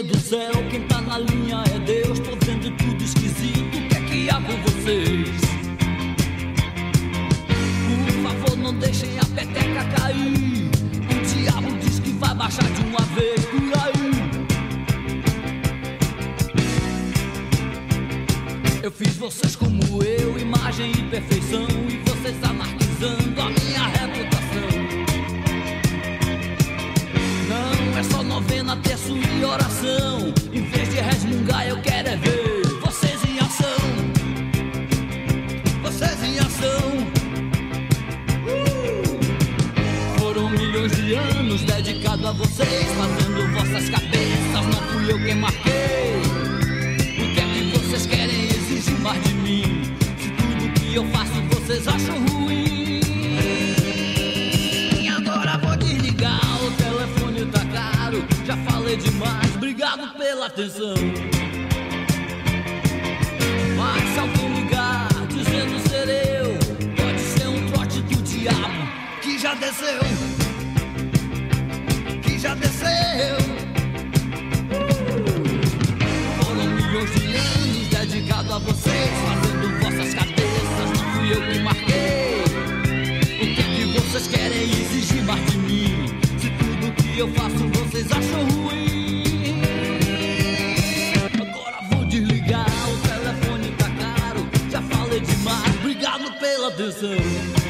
do céu, quem tá na linha é Deus. Tô vendo tudo esquisito, o que é que há com vocês? Por favor, não deixem a peteca cair. O diabo diz que vai baixar de uma vez por aí. Eu fiz vocês como eu, imagem e perfeição. E vocês anarquizando a minha Em vez de resmungar, eu quero é ver vocês em ação. Vocês em ação. Uh! Foram milhões de anos dedicados a vocês, fazendo vossas cabeças. Não fui eu quem marquei. O que é que vocês querem exigir mais de mim? Se tudo que eu faço vocês acham ruim. Demais, obrigado pela atenção. Mas se alguém ligar, dizendo ser eu, pode ser um trote do diabo que já desceu. Que já desceu. Foram milhões de anos dedicados a vocês, fazendo vossas cabeças. Não fui eu que marquei. O que é que vocês querem exigir mais de mim? Se tudo que eu faço obrigado